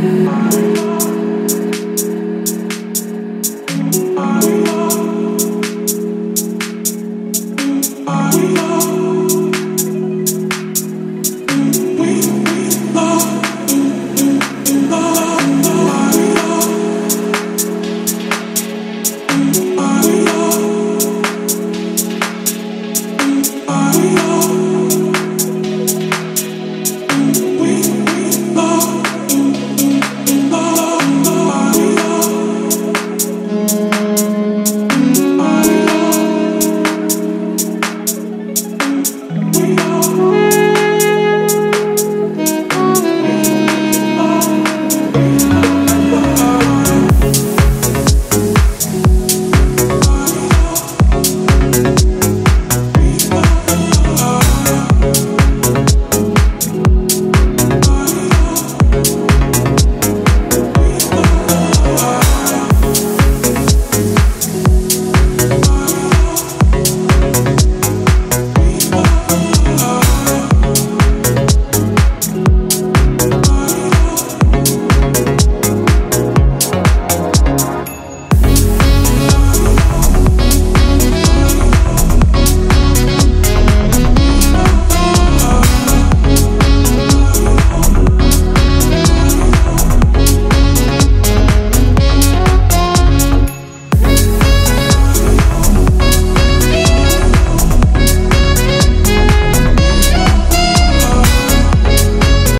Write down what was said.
We are.